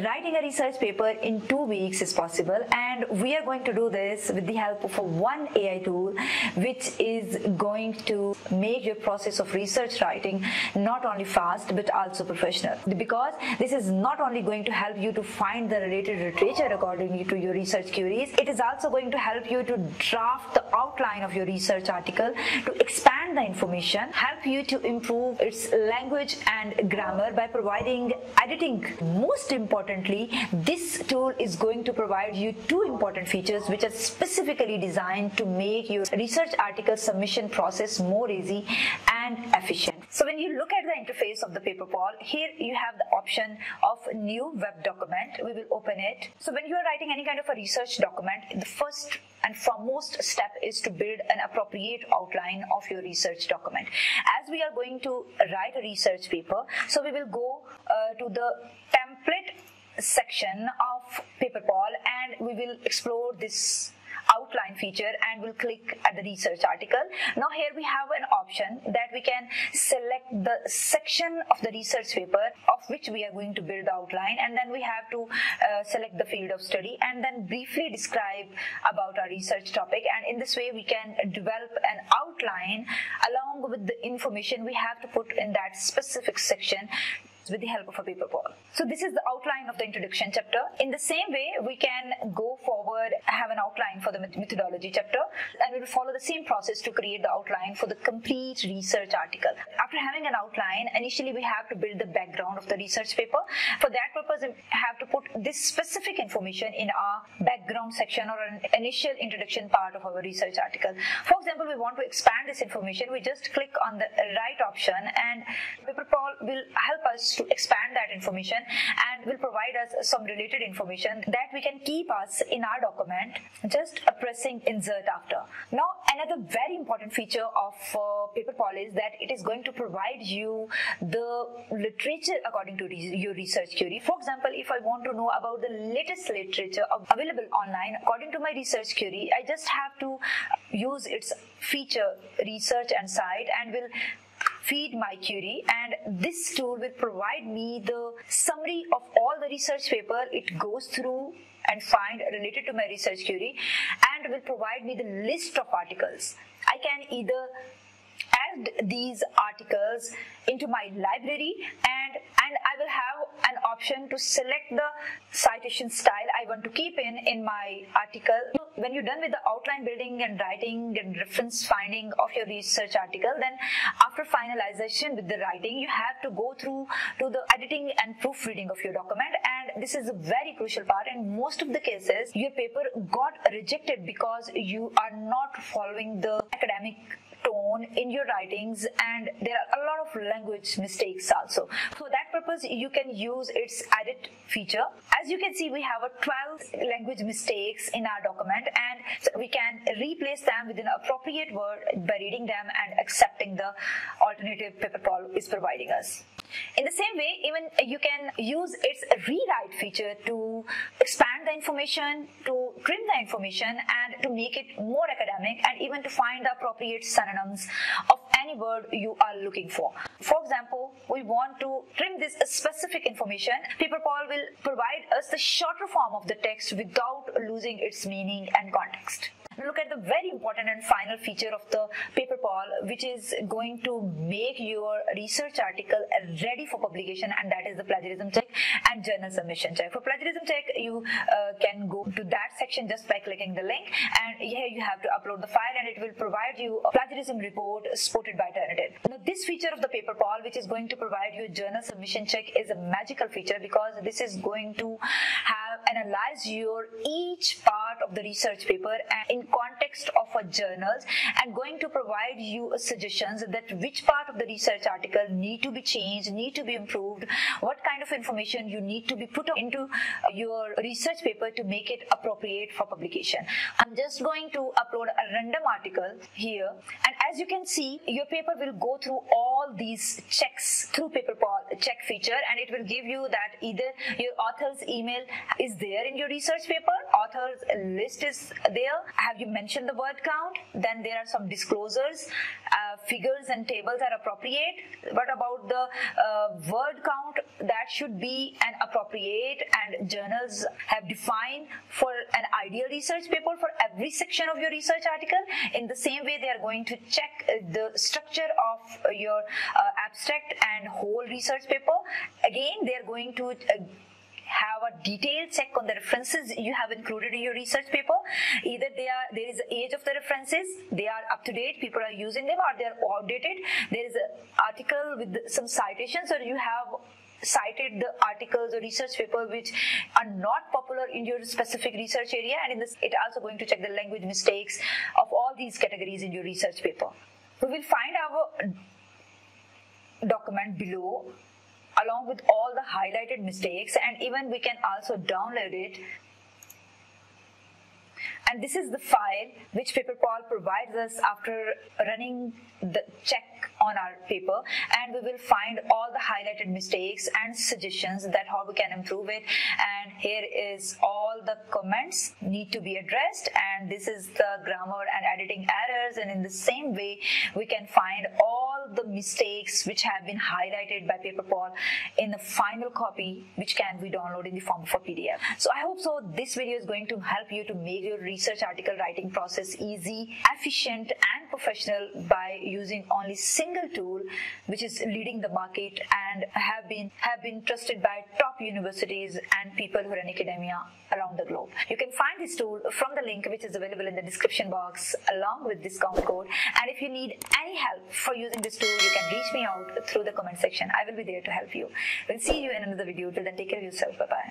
writing a research paper in two weeks is possible. And we are going to do this with the help of one AI tool which is going to make your process of research writing not only fast but also professional. Because this is not only going to help you to find the related literature according to your research queries it is also going to help you to draft the outline of your research article to expand the information help you to improve its language and grammar by providing editing most importantly this tool is going to provide you two important features which are specifically designed to make your research article submission process more easy and efficient. So when you look at the interface of the paper PaperPal, here you have the option of new web document. We will open it. So when you are writing any kind of a research document, the first and foremost step is to build an appropriate outline of your research document. As we are going to write a research paper, so we will go uh, to the template section of PaperPal and we will explore this outline feature and we'll click at the research article. Now here we have an option that we can select the section of the research paper of which we are going to build the outline and then we have to uh, select the field of study and then briefly describe about our research topic and in this way we can develop an outline along with the information we have to put in that specific section with the help of a PaperPal. So this is the outline of the introduction chapter. In the same way, we can go forward, have an outline for the methodology chapter, and we will follow the same process to create the outline for the complete research article. After having an outline, initially we have to build the background of the research paper. For that purpose, we have to put this specific information in our background section or an initial introduction part of our research article. For example, we want to expand this information, we just click on the right option and PaperPal will help us to expand that information and will provide us some related information that we can keep us in our document just pressing insert after. Now another very important feature of uh, PaperPal is that it is going to provide you the literature according to your research query. For example, if I want to know about the latest literature available online according to my research query, I just have to uh, use its feature research and cite and will feed my query and this tool will provide me the summary of all the research paper it goes through and find related to my research query and will provide me the list of articles. I can either add these articles into my library and and I will have an option to select the citation style I want to keep in in my article. When you're done with the outline building and writing and reference finding of your research article, then after finalization with the writing, you have to go through to the editing and proofreading of your document. And this is a very crucial part. In most of the cases, your paper got rejected because you are not following the academic tone in your writings and there are a lot of language mistakes also. For that purpose, you can use its edit feature. As you can see, we have a 12 language mistakes in our document and so we can replace them with an appropriate word by reading them and accepting the alternative PaperPal is providing us. In the same way, even you can use its rewrite feature to expand the information, to trim the information and to make it more academic and even to find the appropriate synonyms of any word you are looking for. For example, we want to trim this specific information. PaperPal will provide us the shorter form of the text without losing its meaning and context. Look at the very important and final feature of the paper PaperPal, which is going to make your research article ready for publication, and that is the plagiarism check and journal submission check. For plagiarism check, you uh, can go to that section just by clicking the link, and here you have to upload the file, and it will provide you a plagiarism report supported by Turnitin. Now, this feature of the paper PaperPal, which is going to provide you a journal submission check, is a magical feature because this is going to have analyze your each part of the research paper in context of a journals and going to provide you suggestions that which part of the research article need to be changed, need to be improved, what kind of information you need to be put into your research paper to make it appropriate for publication. I'm just going to upload a random article here and as you can see, your paper will go through all these checks through PaperPal check feature and it will give you that either your author's email is there in your research paper, author's list is there, have you mentioned the word count, then there are some disclosures, uh, figures and tables are appropriate. What about the uh, word count? That should be an appropriate and journals have defined for an ideal research paper for every section of your research article. In the same way, they are going to check uh, the structure of your uh, abstract and whole research paper. Again, they are going to uh, detailed check on the references you have included in your research paper. Either they are there is the age of the references, they are up to date, people are using them, or they are outdated. There is an article with some citations, or you have cited the articles or research paper which are not popular in your specific research area and in this it also going to check the language mistakes of all these categories in your research paper we will find our document below along with all the highlighted mistakes and even we can also download it. And this is the file which PaperPal provides us after running the check on our paper and we will find all the highlighted mistakes and suggestions that how we can improve it. And here is all the comments need to be addressed and this is the grammar and editing errors and in the same way we can find the mistakes which have been highlighted by PaperPal in the final copy which can be downloaded in the form of a PDF. So I hope so this video is going to help you to make your research article writing process easy, efficient and professional by using only single tool which is leading the market and have been have been trusted by top universities and people who are in academia around the globe. You can find this tool from the link which is available in the description box along with discount code and if you need any help for using this tool you can reach me out through the comment section. I will be there to help you. We'll see you in another video. Till then take care of yourself. Bye bye.